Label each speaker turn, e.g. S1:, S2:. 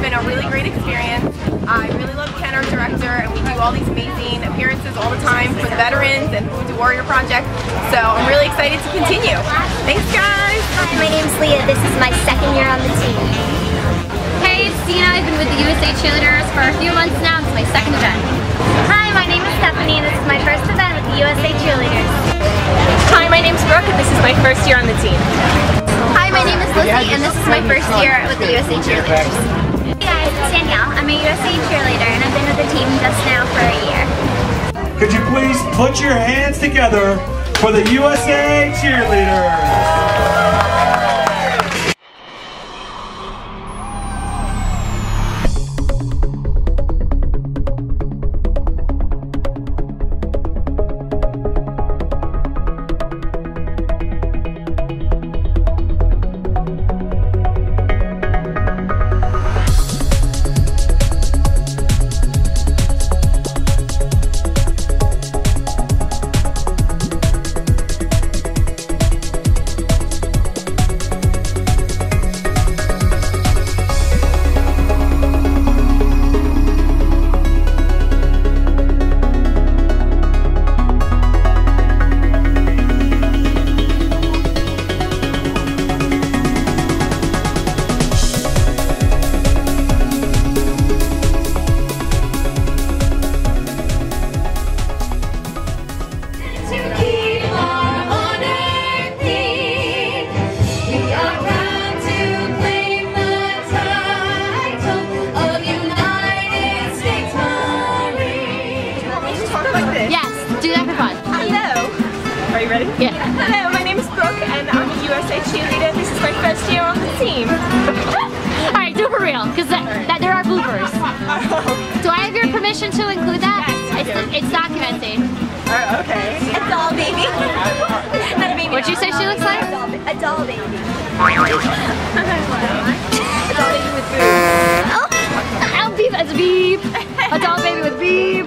S1: been a really great experience. I really love Ken, our director, and we do all these amazing appearances all the time for the veterans and Wounded Warrior Project. So I'm really excited to continue. Thanks, guys.
S2: Hi, my name's Leah. This is my second year on the team.
S3: Hey, it's Dina. I've been with the USA Cheerleaders for a few months now. It's my second event.
S2: Hi, my name is Stephanie, and this is my first event with the USA Cheerleaders.
S1: Hi, my name's Brooke, and this is my first year on the team.
S3: And this is my first year with the USA Cheerleaders.
S2: Hey guys, it's Danielle. I'm a USA cheerleader, and I've been with the team just now for a year.
S4: Could you please put your hands together for the USA cheerleaders?
S1: ready?
S3: Yeah.
S1: Hello, my name is Brooke and I'm a USA cheerleader. This is my first year on the team.
S3: Alright, do it for real, because that, that, there are bloopers. do I have your permission to include that?
S1: Yes,
S3: it's, do. it's documented.
S1: Oh, okay. A doll baby. Not a baby.
S3: What'd you say she looks like?
S1: A doll baby. A doll baby with boobs. Oh, I'll beep as a beep. A doll baby with boobs.